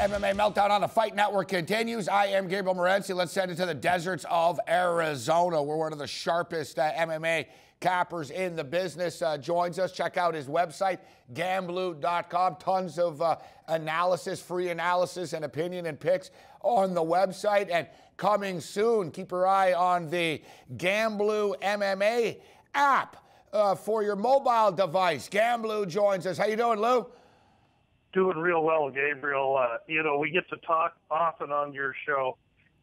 MMA Meltdown on the Fight Network continues. I am Gabriel Morency. Let's send it to the deserts of Arizona, where one of the sharpest uh, MMA cappers in the business uh, joins us. Check out his website, gamblou.com. Tons of uh, analysis, free analysis, and opinion and picks on the website. And coming soon, keep your eye on the GambLou MMA app uh, for your mobile device. GambLou joins us. How you doing, Lou? Doing real well, Gabriel. Uh, you know, we get to talk often on your show,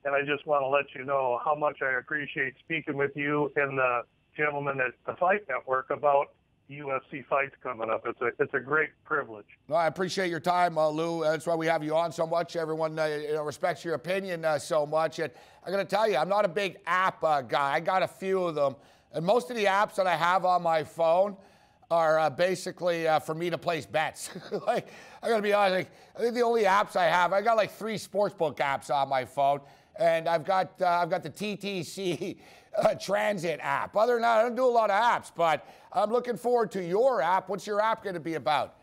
and I just want to let you know how much I appreciate speaking with you and the gentleman at the Fight Network about UFC fights coming up. It's a it's a great privilege. I appreciate your time, uh, Lou. That's why we have you on so much. Everyone uh, you know, respects your opinion uh, so much. And I'm to tell you, I'm not a big app uh, guy. I got a few of them, and most of the apps that I have on my phone are uh, basically uh, for me to place bets. like I gotta be honest, like, I think the only apps I have, I got like three sportsbook apps on my phone, and I've got uh, I've got the TTC uh, Transit app. Other than that, I don't do a lot of apps, but I'm looking forward to your app. What's your app going to be about?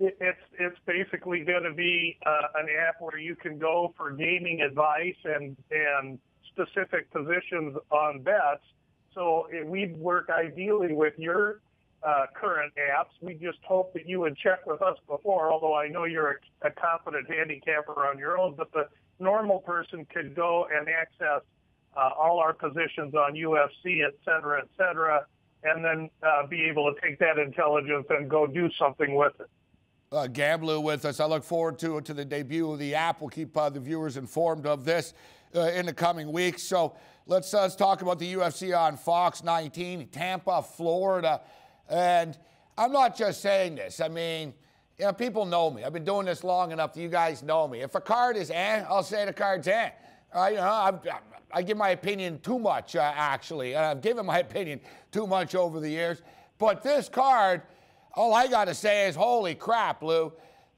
It's it's basically going to be uh, an app where you can go for gaming advice and and specific positions on bets. So we work ideally with your uh, current apps. We just hope that you would check with us before, although I know you're a, a competent handicapper on your own, but the normal person could go and access uh, all our positions on UFC, et cetera, et cetera, and then uh, be able to take that intelligence and go do something with it. Uh, GambLou with us. I look forward to to the debut of the app. We'll keep uh, the viewers informed of this uh, in the coming weeks. So let's, uh, let's talk about the UFC on Fox 19, Tampa, Florida. And I'm not just saying this. I mean, you know, people know me. I've been doing this long enough that you guys know me. If a card is eh, I'll say the card's eh. You know, I've, I give my opinion too much, uh, actually. And I've given my opinion too much over the years. But this card, all I got to say is, holy crap, Lou.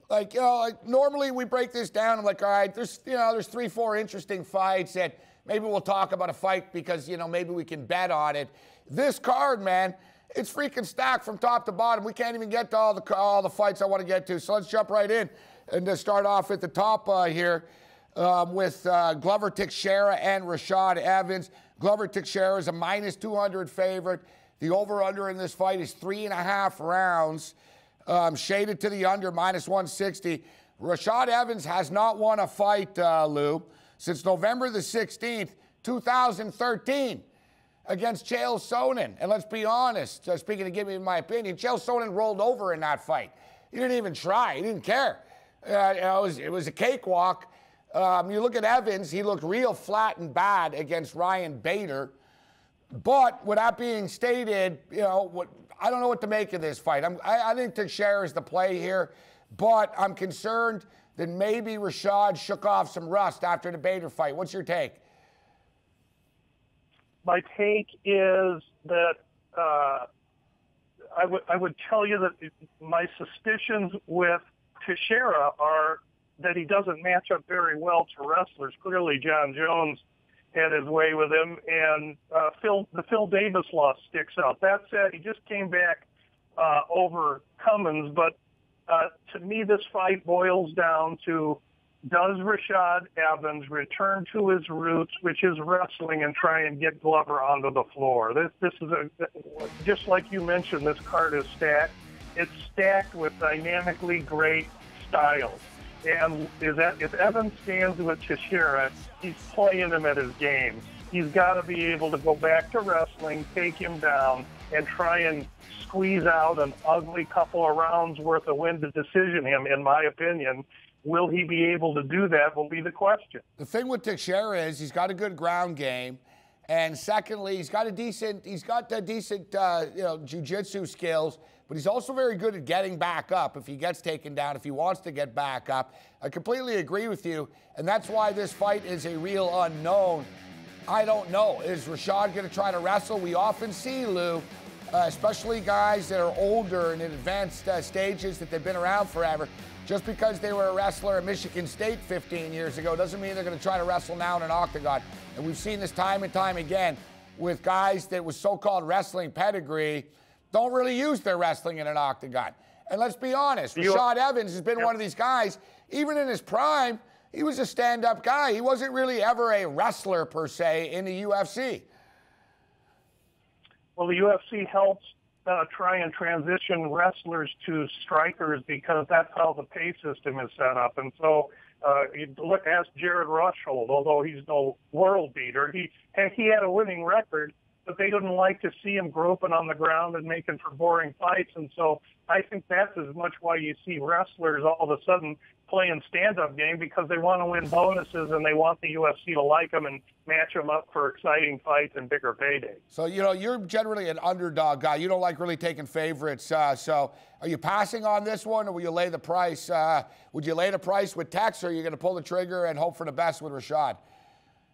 Like, you know, like normally we break this down. I'm like, all right, there's, you know, there's three, four interesting fights that maybe we'll talk about a fight because, you know, maybe we can bet on it. This card, man, it's freaking stacked from top to bottom. We can't even get to all the all the fights I want to get to. So let's jump right in and to start off at the top uh, here um, with uh, Glover Teixeira and Rashad Evans. Glover Teixeira is a minus 200 favorite. The over/under in this fight is three and a half rounds, um, shaded to the under minus 160. Rashad Evans has not won a fight, uh, Lou, since November the 16th, 2013 against Chael Sonnen. And let's be honest, uh, speaking to give me my opinion, Chael Sonnen rolled over in that fight. He didn't even try. He didn't care. Uh, it, was, it was a cakewalk. Um, you look at Evans, he looked real flat and bad against Ryan Bader. But with that being stated, you know, what, I don't know what to make of this fight. I'm, I, I think Teixeira is the play here, but I'm concerned that maybe Rashad shook off some rust after the Bader fight. What's your take? My take is that uh, I would I would tell you that my suspicions with Teixeira are that he doesn't match up very well to wrestlers. Clearly, Jon Jones had his way with him, and uh, Phil the Phil Davis loss sticks out. That said, he just came back uh, over Cummins, but uh, to me, this fight boils down to does Rashad Evans return to his roots, which is wrestling, and try and get Glover onto the floor? This this is a just like you mentioned. This card is stacked. It's stacked with dynamically great styles. And is that if Evans stands with Teixeira, he's playing him at his game. He's got to be able to go back to wrestling, take him down, and try and squeeze out an ugly couple of rounds worth of win to decision him, in my opinion. Will he be able to do that? Will be the question. The thing with Teixeira is he's got a good ground game, and secondly, he's got a decent he's got a decent uh, you know jujitsu skills. But he's also very good at getting back up if he gets taken down, if he wants to get back up. I completely agree with you, and that's why this fight is a real unknown. I don't know. Is Rashad going to try to wrestle? We often see, Lou, uh, especially guys that are older and in advanced uh, stages that they've been around forever. Just because they were a wrestler at Michigan State 15 years ago doesn't mean they're going to try to wrestle now in an octagon. And we've seen this time and time again with guys that with so-called wrestling pedigree don't really use their wrestling in an octagon. And let's be honest, Rashad Evans has been one of these guys, even in his prime, he was a stand up guy. He wasn't really ever a wrestler per se in the UFC. Well, the UFC helps uh, try and transition wrestlers to strikers because that's how the pay system is set up. And so, uh, you look, ask Jared Rosholt, although he's no world beater, he he had a winning record, but they didn't like to see him groping on the ground and making for boring fights. And so I think that's as much why you see wrestlers all of a sudden playing stand-up game because they want to win bonuses and they want the UFC to like them and match them up for exciting fights and bigger paydays. So you know you're generally an underdog guy. You don't like really taking favorites. Uh, so are you passing on this one, or will you lay the price? Uh, would you lay the price with Tex, or are you going to pull the trigger and hope for the best with Rashad?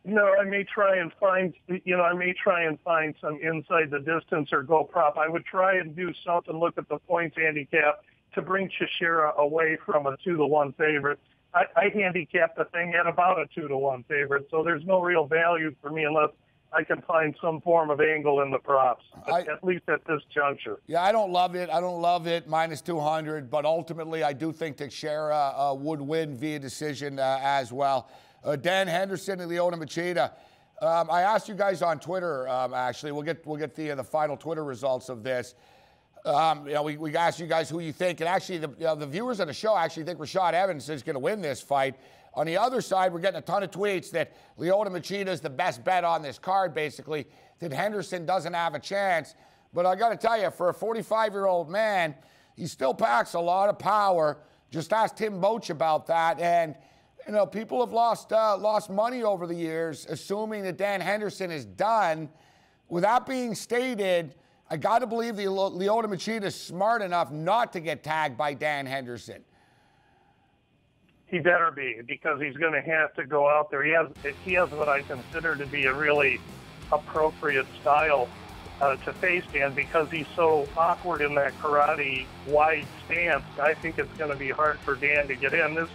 No, I may try and find, you know, I may try and find some inside the distance or go prop. I would try and do something, look at the points handicap to bring Teixeira away from a two to one favorite. I, I handicapped the thing at about a two to one favorite, so there's no real value for me unless I can find some form of angle in the props, I, at least at this juncture. Yeah, I don't love it. I don't love it minus 200, but ultimately I do think Teixeira uh, would win via decision uh, as well. Uh, Dan Henderson and Lyoto Machida. Um, I asked you guys on Twitter. Um, actually, we'll get we'll get the uh, the final Twitter results of this. Um, you know, we, we asked you guys who you think, and actually, the you know, the viewers of the show actually think Rashad Evans is going to win this fight. On the other side, we're getting a ton of tweets that Lyoto Machida is the best bet on this card, basically, that Henderson doesn't have a chance. But I got to tell you, for a 45 year old man, he still packs a lot of power. Just ask Tim Boetsch about that. And you know, people have lost uh, lost money over the years, assuming that Dan Henderson is done. Without being stated, I got to believe the Lyoto Machida is smart enough not to get tagged by Dan Henderson. He better be because he's going to have to go out there. He has he has what I consider to be a really appropriate style uh, to face Dan because he's so awkward in that karate wide stance. I think it's going to be hard for Dan to get in. This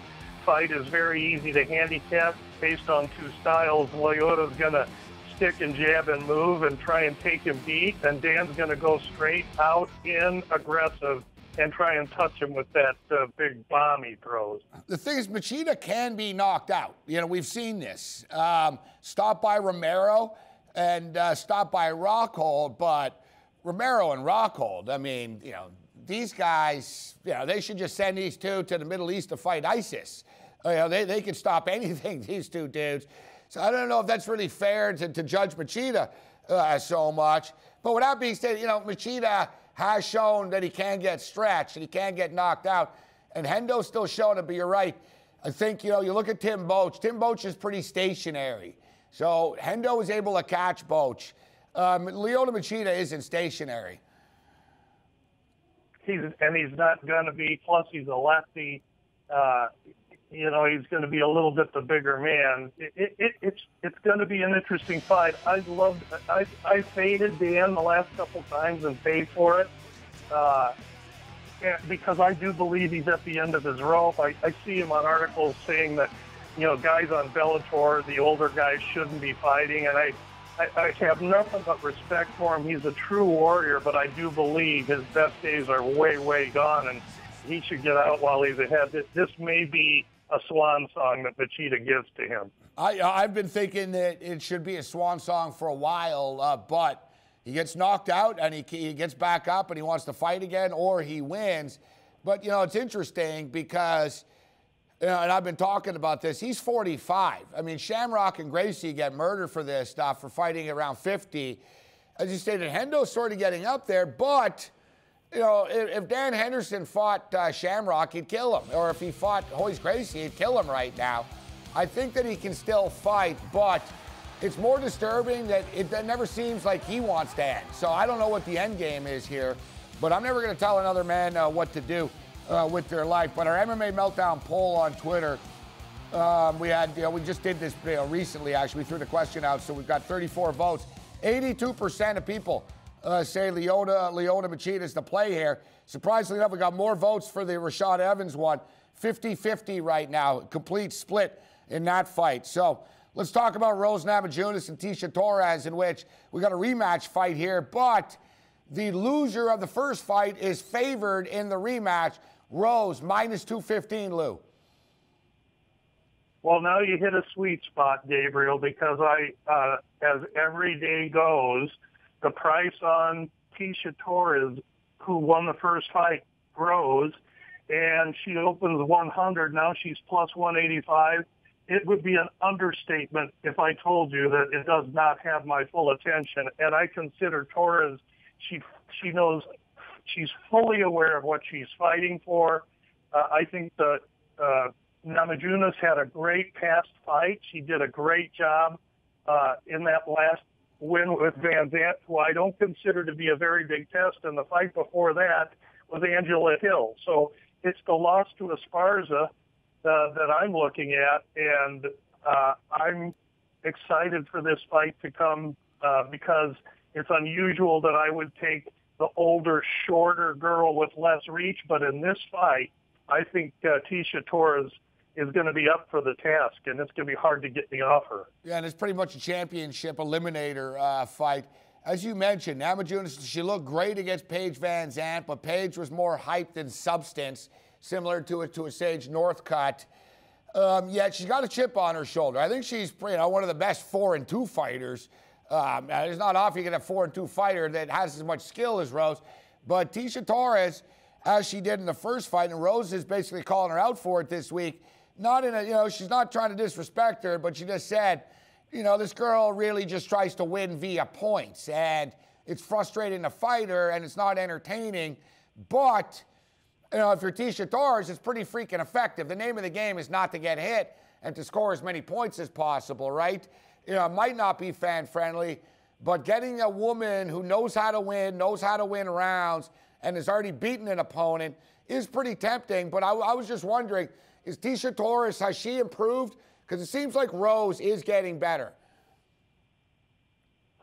fight is very easy to handicap based on two styles. Lyoto's going to stick and jab and move and try and take him deep, and Dan's going to go straight out in aggressive and try and touch him with that uh, big bomb he throws. The thing is, Machida can be knocked out. You know, we've seen this. Um, stopped by Romero and uh, stopped by Rockhold, but Romero and Rockhold, I mean, you know, these guys, you know, they should just send these two to the Middle East to fight ISIS. You know, they, they can stop anything, these two dudes. So I don't know if that's really fair to, to judge Machida uh, so much. But with that being said, you know, Machida has shown that he can get stretched and he can get knocked out. And Hendo's still showing it, but you're right. I think, you know, you look at Tim Boetsch. Tim Boetsch is pretty stationary. So Hendo is able to catch Boetsch. Um, Lyoto Machida isn't stationary. He's, and he's not going to be, plus he's a lefty. Uh, you know, he's going to be a little bit the bigger man. It, it, it's it's going to be an interesting fight. I loved. I I faded Dan the last couple times and paid for it. Uh, because I do believe he's at the end of his rope. I, I see him on articles saying that, you know, guys on Bellator, the older guys shouldn't be fighting, and I, I, I have nothing but respect for him. He's a true warrior, but I do believe his best days are way, way gone, and he should get out while he's ahead. This may be a swan song that Machida gives to him. I, I've been thinking that it should be a swan song for a while, uh, but he gets knocked out and he, he gets back up and he wants to fight again or he wins. But, you know, it's interesting because, you know, and I've been talking about this, he's 45. I mean, Shamrock and Gracie get murdered for this stuff, for fighting around 50. As you stated, Hendo's sort of getting up there, but you know, if, Dan Henderson fought uh, Shamrock, he'd kill him. Or if he fought Royce Gracie, he'd kill him right now. I think that he can still fight, but it's more disturbing that it that never seems like he wants to end. So I don't know what the end game is here, but I'm never going to tell another man uh, what to do uh, with their life. But our MMA Meltdown poll on Twitter, um, we had, you know, we just did this you know, recently, actually. We threw the question out, so we've got 34 votes. 82% of people uh, say Leona Leona Machida is the play here. Surprisingly enough, we got more votes for the Rashad Evans one. 50 50 right now, complete split in that fight. So let's talk about Rose Namajunas and Tecia Torres, in which we got a rematch fight here. But The loser of the first fight is favored in the rematch. Rose minus 215, Lou. Well, now you hit a sweet spot, Gabriel, because I, uh, as every day goes, the price on Tecia Torres, who won the first fight, grows, and she opens 100. Now she's plus 185. It would be an understatement if I told you that it does not have my full attention. And I consider Torres, she she knows, she's fully aware of what she's fighting for. Uh, I think that uh, Namajunas had a great past fight. She did a great job uh, in that last win with Van Zant, who I don't consider to be a very big test. And the fight before that was Angela Hill. So it's the loss to Esparza uh, that I'm looking at, and uh, I'm excited for this fight to come uh, because it's unusual that I would take the older, shorter girl with less reach, but in this fight, I think uh, Tecia Torres is going to be up for the task, and it's going to be hard to get me off her. Yeah, and it's pretty much a championship eliminator uh, fight. As you mentioned, Namajunas, she looked great against Paige Van Zant, but Paige was more hype than substance, similar to a, to a Sage Northcutt. Um, yet she's got a chip on her shoulder. I think she's you know, one of the best four and two fighters. Um, it's not often you get a four and two fighter that has as much skill as Rose. But Tecia Torres, as she did in the first fight, and Rose is basically calling her out for it this week. Not in a, you know, she's not trying to disrespect her, but she just said, you know, this girl really just tries to win via points. And it's frustrating to fight her and it's not entertaining. But, you know, if you're Tecia Torres, it's pretty freaking effective. The name of the game is not to get hit and to score as many points as possible, right? You know, it might not be fan friendly, but getting a woman who knows how to win, knows how to win rounds, and has already beaten an opponent is pretty tempting. But I, I was just wondering, is Tecia Torres, has she improved? Because it seems like Rose is getting better.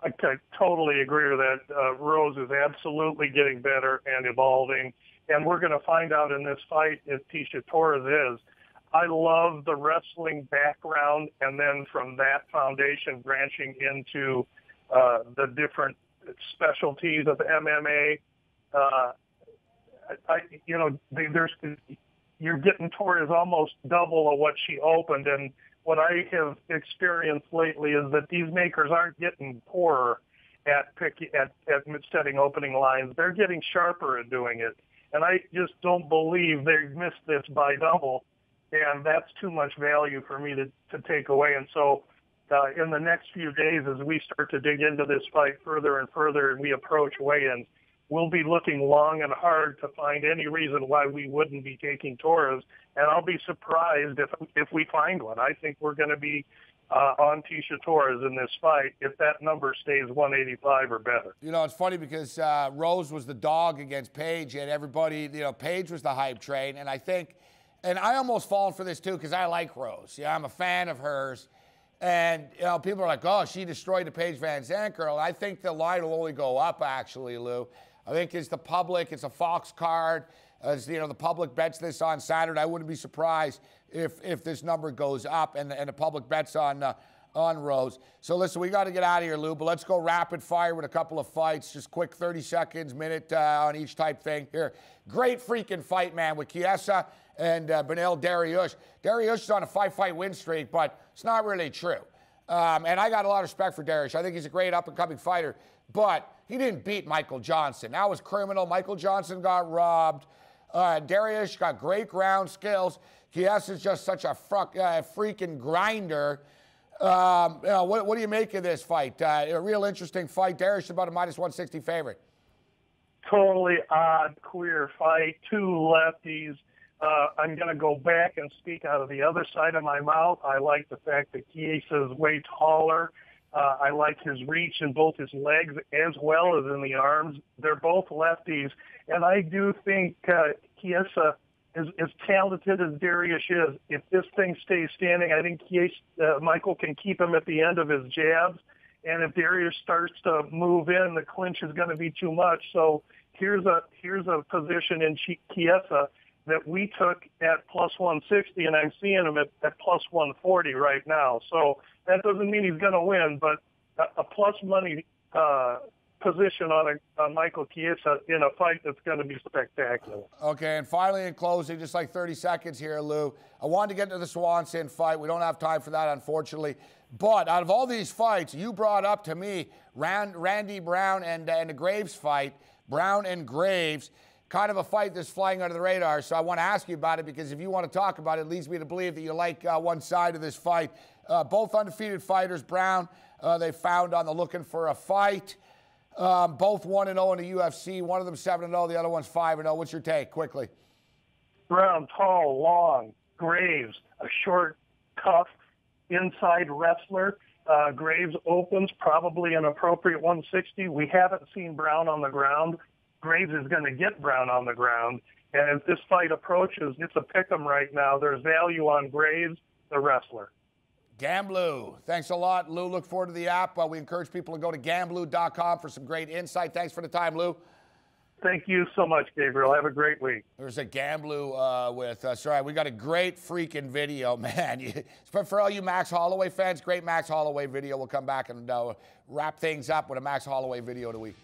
I, I totally agree with that. Uh, Rose is absolutely getting better and evolving. And we're going to find out in this fight if Tecia Torres is. I love the wrestling background, and then from that foundation, branching into uh, the different specialties of MMA. Uh, I, you know, there's you're getting Torres almost double of what she opened, and what I have experienced lately is that these makers aren't getting poorer at pick at, at setting opening lines. They're getting sharper at doing it. And I just don't believe they've missed this by double. And that's too much value for me to, to take away. And so uh, in the next few days, as we start to dig into this fight further and further and we approach weigh-ins, we'll be looking long and hard to find any reason why we wouldn't be taking Torres. And I'll be surprised if if we find one. I think we're going to be uh, on Tecia Torres in this fight if that number stays 185 or better. You know, it's funny because uh, Rose was the dog against Paige, and everybody, you know, Paige was the hype train. And I think, and I almost fall for this too because I like Rose. Yeah, I'm a fan of hers. And, you know, people are like, oh, she destroyed the Paige Van Zant girl. I think the line will only go up, actually, Lou. I think it's the public, it's a Fox card. As you know, the public bets this on Saturday. I wouldn't be surprised if if this number goes up and and the public bets on uh, on Rose. So listen, we got to get out of here, Lou. But let's go rapid fire with a couple of fights. Just quick, 30 seconds, minute uh, on each type thing. Here, great freaking fight, man, with Chiesa and uh, Beneil Dariush. Dariush is on a five-fight win streak, but it's not really true. Um, and I got a lot of respect for Dariush. I think he's a great up-and-coming fighter, but he didn't beat Michael Johnson. That was criminal. Michael Johnson got robbed. Uh, Dariush got great ground skills. Chiesa is just such a fruck, uh, freaking grinder. Um, you know, what, what, do you make of this fight? Uh, a real interesting fight. Dariush about a minus 160 favorite. Totally odd, queer fight. Two lefties. Uh, I'm going to go back and speak out of the other side of my mouth. I like the fact that Chiesa is way taller. Uh, I like his reach in both his legs as well as in the arms. They're both lefties, and I do think uh, Chiesa is as talented as Dariush is. If this thing stays standing, I think Chiesa, uh, Michael can keep him at the end of his jabs. And if Dariush starts to move in, the clinch is going to be too much. So here's a here's a position in Chiesa that we took at plus 160, and I'm seeing him at, at plus 140 right now. So that doesn't mean he's going to win, but a, a plus money uh, position on, a, on Michael Chiesa in a fight that's going to be spectacular. Okay, and finally, in closing, just like 30 seconds here, Lou, I wanted to get to the Swanson fight. We don't have time for that, unfortunately. But out of all these fights, you brought up to me Rand, Randy Brown and, and the Graves fight, Brown and Graves, kind of a fight that's flying under the radar. So I want to ask you about it because if you want to talk about it, it leads me to believe that you like uh, one side of this fight. Uh, both undefeated fighters, Brown, uh, they found on the looking for a fight. Um, both 1 and 0 in the UFC. One of them 7 and 0, the other one's 5 and 0. What's your take, quickly? Brown, tall, long, Graves, a short, tough, inside wrestler. Uh, Graves opens probably an appropriate 160. We haven't seen Brown on the ground. Graves is going to get Brown on the ground. And if this fight approaches, it's a pick 'em right now. There's value on Graves, the wrestler. GambLou. Thanks a lot, Lou. Look forward to the app. Uh, we encourage people to go to gamblou.com for some great insight. Thanks for the time, Lou. Thank you so much, Gabriel. Have a great week. There's a GambLou uh, with us. All right, we got a great freaking video, man. for all you Max Holloway fans, great Max Holloway video. We'll come back and uh, wrap things up with a Max Holloway video of the week.